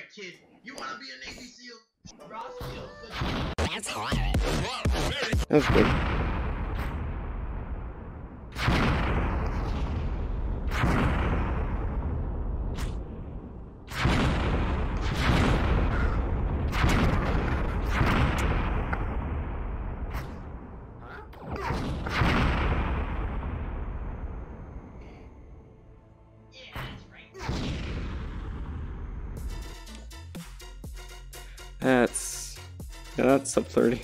Alright, kid. You wanna be a Navy SEAL? Ross. That's hot. That was good. That's yeah, that's sub thirty.